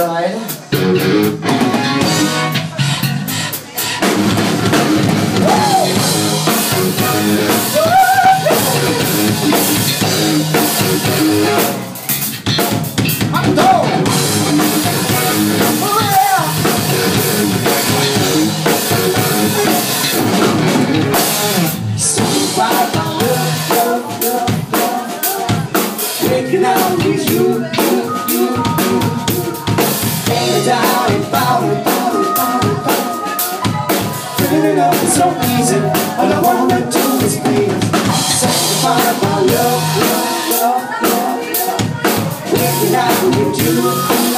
ride. Taking out you, you, you easy. All I wanna do is please. Love, love, love, love. You.